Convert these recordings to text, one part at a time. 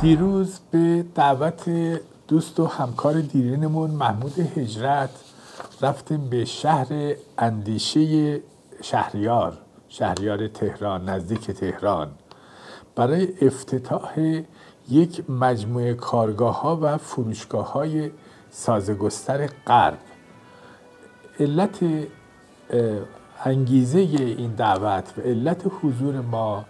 دیروز به دعوت دوست و همکار دیرینمون محمود هجرت رفتیم به شهر اندیشه شهریار شهریار تهران نزدیک تهران. برای افتتاح یک مجموعه کارگاه ها و فروشگاه های سازگستر غرب. علت انگیزه این دعوت و علت حضور ما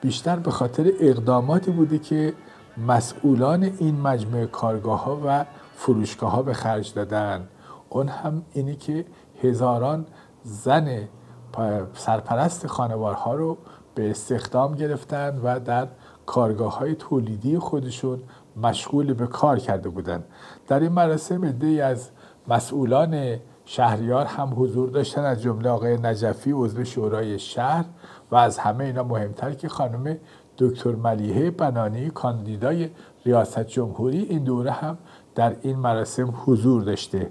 بیشتر به خاطر اقداماتی بوده که مسئولان این مجموعه کارگاه ها و فروشگاه ها به خرج دادن اون هم اینی که هزاران زن سرپرست خانوارها رو به استخدام گرفتن و در کارگاه های تولیدی خودشون مشغول به کار کرده بودند. در این مراسم عده از مسئولان شهریار هم حضور داشتن از جمله آقای نجفی عضو شورای شهر و از همه اینا مهمتر که خانم دکتر ملیحه بنانی کاندیدای ریاست جمهوری این دوره هم در این مراسم حضور داشته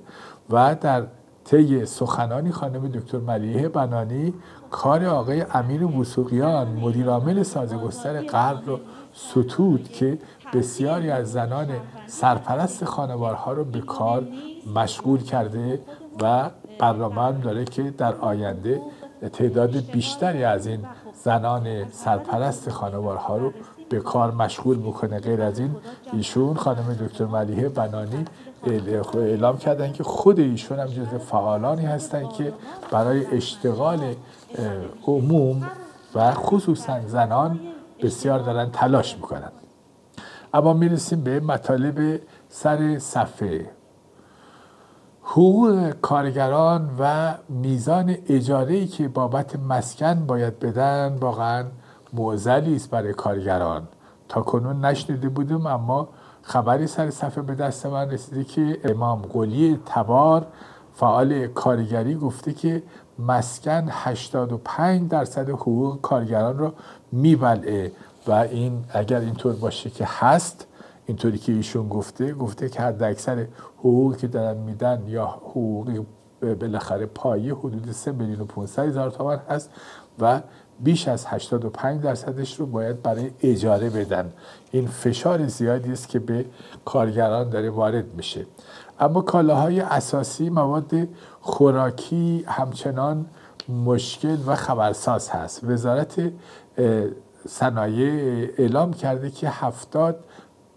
و در طی سخنانی خانم دکتر ملیحه بنانی کار آقای امیر وسوقیان مدیرعامل سازگستر غرب رو ستود که بسیاری از زنان سرپرست خانوارها رو به کار مشغول کرده و برنامه داره که در آینده تعداد بیشتری از این زنان سرپرست خانوارها رو به کار مشغول بکنه. غیر از این ایشون خانم دکتر ملیحه بنانی اعلام کردن که خود ایشون هم جز فعالانی هستند که برای اشتغال عموم و خصوصا زنان بسیار دارن تلاش می‌کنن. اما می‌رسیم به مطالب سر صفحه حقوق کارگران و میزان اجاره که بابت مسکن باید بدن واقعا معزلی است برای کارگران. تا کنون نشنیده بودم اما خبری سر صفحه به دست من رسیده که امام قلی تبار فعال کارگری گفته که مسکن 85 درصد حقوق کارگران رو میبلعه و این اگر اینطور باشه که هست اینطوری که ایشون گفته گفته که حد اکثر حقوقی که دارن میدن یا حقوقی بالاخره پایه حدود 3 میلیون و 500 هزار تومان هست و بیش از 85 درصدش رو باید برای اجاره بدن. این فشار زیادی است که به کارگران داره وارد میشه. اما کالاهای اساسی مواد خوراکی همچنان مشکل و خبرساز هست. وزارت صنایع اعلام کرده که 70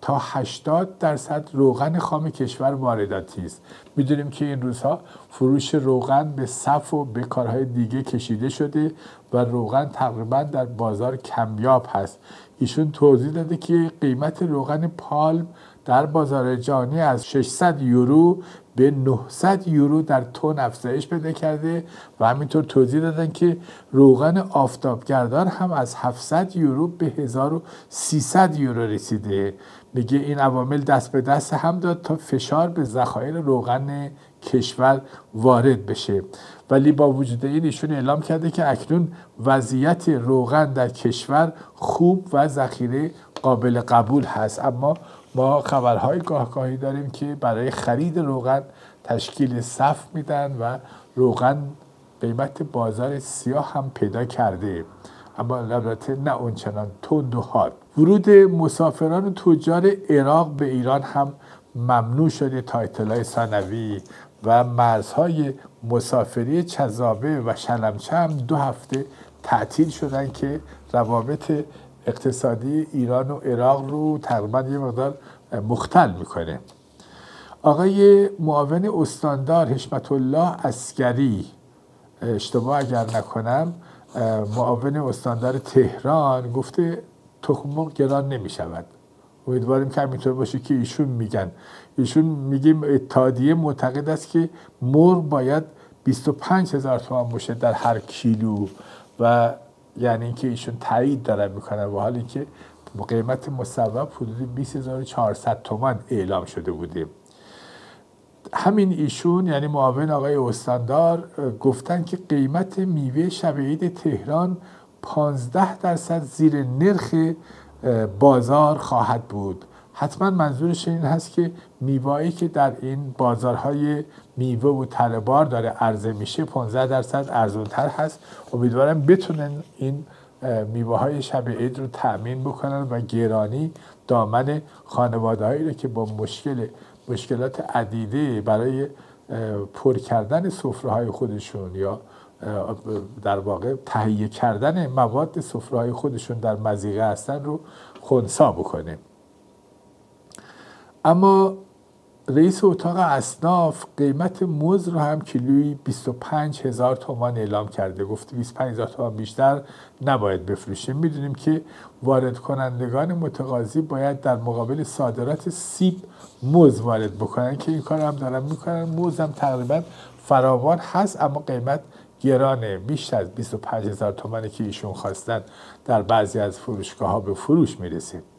تا 80 درصد روغن خام کشور وارداتی است. می‌دونیم که این روزها فروش روغن به صف و به کارهای دیگه کشیده شده و روغن تقریبا در بازار کمیاب هست. ایشون توضیح داده که قیمت روغن پالم در بازار جهانی از 600 یورو به 900 یورو در تن افزایش پیدا کرده و همینطور توضیح دادن که روغن آفتابگردان هم از 700 یورو به 1300 یورو رسیده. میگه این عوامل دست به دست هم داد تا فشار به ذخایر روغن کشور وارد بشه. ولی با وجود این ایشون اعلام کرده که اکنون وضعیت روغن در کشور خوب و ذخیره قابل قبول هست. اما ما خبرهای گاهگاهی داریم که برای خرید روغن تشکیل صف میدن و روغن قیمت بازار سیاه هم پیدا کرده. اما البته نه اونچنان تند و حاد. ورود مسافران تجار عراق به ایران هم ممنوع شده تا اطلاع ثانوی و مرزهای مسافری چذابه و شلمچه هم دو هفته تعطیل شدن که روابط اقتصادی ایران و عراق رو تقریبا یه مقدار مختل می‌کنه. آقای معاون استاندار حشمت الله اسکری اشتباه اگر نکنم معاون استاندار تهران گفته تخم مرغ گران نمی شود امیدواریم که همینطور باشه که ایشون میگن. ایشون میگیم اتحادیه معتقد است که مرغ باید 25 هزار تومان باشه در هر کیلو و یعنی اینکه ایشون تایید دارن می‌کنن و حالی که قیمت مصوب حدود 20400 تومان اعلام شده بوده همین ایشون یعنی معاون آقای استاندار گفتن که قیمت میوه شب عید تهران 15 درصد زیر نرخ بازار خواهد بود. حتما منظورش این هست که میوایی که در این بازارهای میوه و تربار داره عرضه میشه 15 درصد ارزونتر هست. امیدوارم بتونن این میوه های شب عید رو تأمین بکنن و گرانی دامن خانواده هایی رو که با مشکل مشکلات عدیده برای پر کردن سفره های خودشون یا در واقع تهیه کردن مواد سفره های خودشون در مزیقه هستن رو خونسا بکنه اما رئیس اتاق اصناف قیمت موز رو هم کیلویی 25 هزار تومان اعلام کرده. گفته 25 هزار تومان بیشتر نباید بفروشیم. می‌دونیم که وارد کنندگان متقاضی باید در مقابل صادرات سیب موز وارد بکنن که این کار هم دارن می‌کنن. موز هم تقریبا فراوان هست اما قیمت گرانه بیشتر از 25 هزار تومانی که ایشون خواستن در بعضی از فروشگاه ها به فروش می‌رسید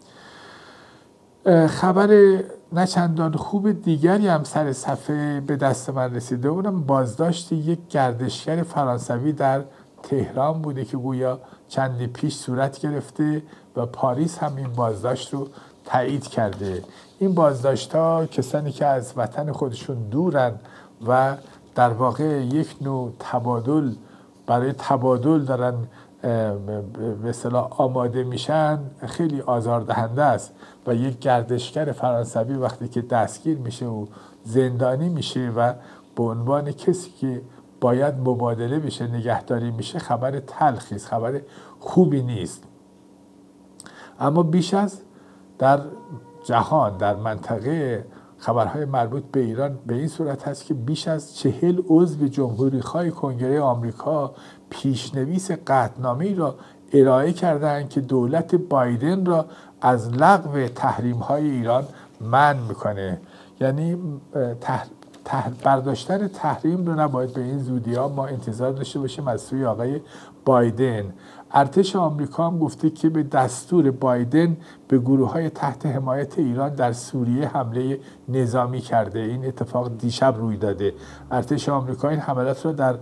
خبر نچندان خوب دیگری هم سر صفحه به دست من رسیده اونم بازداشت یک گردشگر فرانسوی در تهران بوده که گویا چندی پیش صورت گرفته و پاریس هم این بازداشت رو تایید کرده. این بازداشت ها کسانی که از وطن خودشون دورن و در واقع یک نوع تبادل برای تبادل دارن به آماده میشن خیلی آزاردهنده است و یک گردشگر فرانسوی وقتی که دستگیر میشه و زندانی میشه و به عنوان کسی که باید مبادله بشه نگهداری میشه خبر تلخی است خبر خوبی نیست. اما بیش از در جهان در منطقه خبرهای مربوط به ایران به این صورت هست که بیش از چهل عضو جمهوری خواهی کنگره آمریکا پیشنویس قطنامه را ارائه کردند که دولت بایدن را از لغو تحریم های ایران من می‌کنه. یعنی برداشتن تحریم رو نباید به این زودی ها ما انتظار داشته باشیم از سوی آقای بایدن. ارتش آمریکا هم گفته که به دستور بایدن به گروه های تحت حمایت ایران در سوریه حمله نظامی کرده. این اتفاق دیشب روی داده. ارتش آمریکا این حملات را در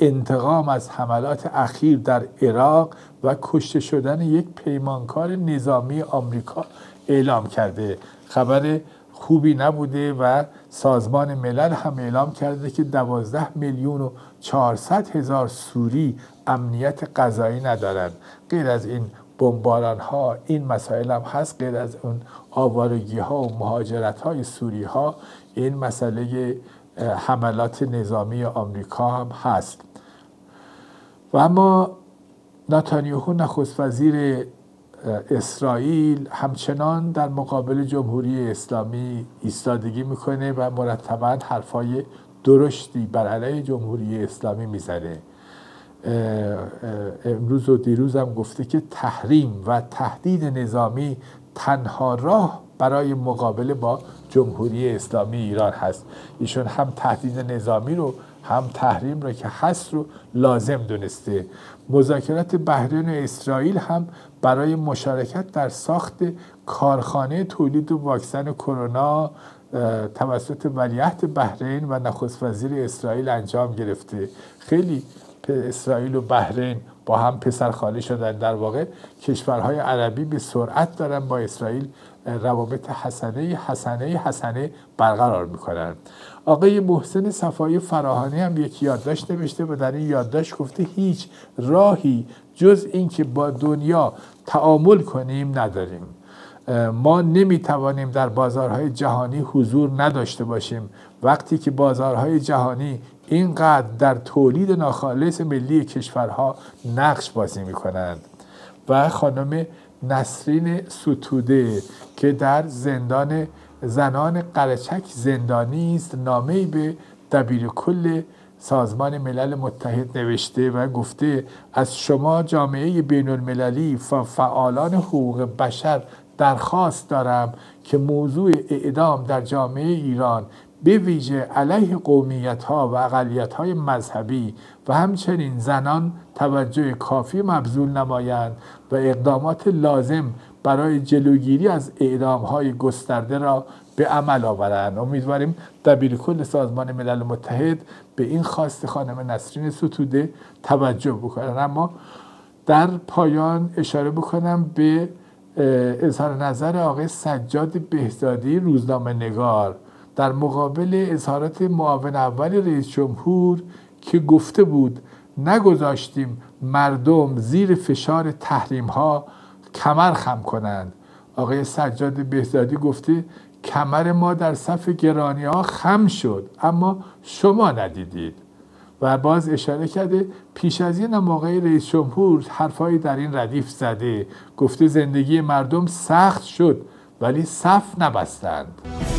انتقام از حملات اخیر در عراق و کشته شدن یک پیمانکار نظامی آمریکا اعلام کرده. خبر خوبی نبوده و سازمان ملل هم اعلام کرده که دوازده میلیون و چهارصد هزار سوری امنیت غذایی ندارند. غیر از این بمباران ها این مسائل هم هست. غیر از اون آوارگی ها و مهاجرت های سوری ها این مسئله حملات نظامی آمریکا هم هست. و اما نتانیاهو نخست وزیر اسرائیل همچنان در مقابل جمهوری اسلامی ایستادگی می‌کنه و مرتبا حرفای درشتی بر علیه جمهوری اسلامی می‌زنه. امروز و دیروز هم گفته که تحریم و تهدید نظامی تنها راه برای مقابله با جمهوری اسلامی ایران هست. ایشون هم تهدید نظامی رو هم تحریم رو که هست رو لازم دونسته. مذاکرات بحرین و اسرائیل هم برای مشارکت در ساخت کارخانه تولید و واکسن کرونا توسط ولیعهد بحرین و نخست وزیر اسرائیل انجام گرفته. خیلی اسرائیل و بحرین با هم پسر خالی شدن. در واقع کشورهای عربی به سرعت دارن با اسرائیل روابط حسنه حسنه حسنه برقرار می‌کنن. آقای محسن صفایی فراهانی هم یک یادداشت نوشته و در این یادداشت گفته هیچ راهی جز اینکه با دنیا تعامل کنیم نداریم. ما نمی‌توانیم در بازارهای جهانی حضور نداشته باشیم. وقتی که بازارهای جهانی اینقدر در تولید ناخالص ملی کشورها نقش بازی می‌کنند. و خانم نسرین ستوده که در زندان زنان قرچک زندانی است نامه به دبیر کل سازمان ملل متحد نوشته و گفته از شما جامعه بین المللی و فعالان حقوق بشر درخواست دارم که موضوع اعدام در جامعه ایران به ویژه علیه قومیت ها و اقلیت های مذهبی و همچنین زنان توجه کافی مبذول نمایند و اقدامات لازم برای جلوگیری از اعدام های گسترده را به عمل آورند. امیدواریم دبیر کل سازمان ملل متحد به این خواست خانم نسرین ستوده توجه بکنن. اما در پایان اشاره بکنم به اظهار نظر آقای سجاد بهزادی روزنامه نگار. در مقابل اظهارات معاون اول رئیس جمهور که گفته بود نگذاشتیم مردم زیر فشار تحریم ها کمر خم کنند. آقای سجاد بهزادی گفته کمر ما در صف گرانی ها خم شد اما شما ندیدید. و باز اشاره کرده پیش از این آقای رئیس جمهور حرفایی در این ردیف زده. گفته زندگی مردم سخت شد ولی صف نبستند.